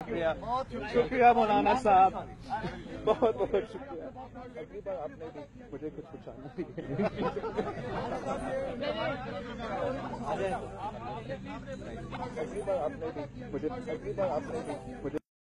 शुक्रिया। शुक्रिया, मौलाना साहब। बहुत बहुत शुक्रिया। अगली बार आपने भी मुझे कुछ पूछाना अगली बार आपने भी मुझे, अगली बार आपने भी मुझे